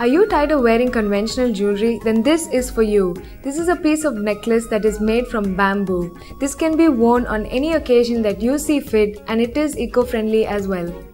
Are you tired of wearing conventional jewelry? Then this is for you. This is a piece of necklace that is made from bamboo. This can be worn on any occasion that you see fit and it is eco-friendly as well.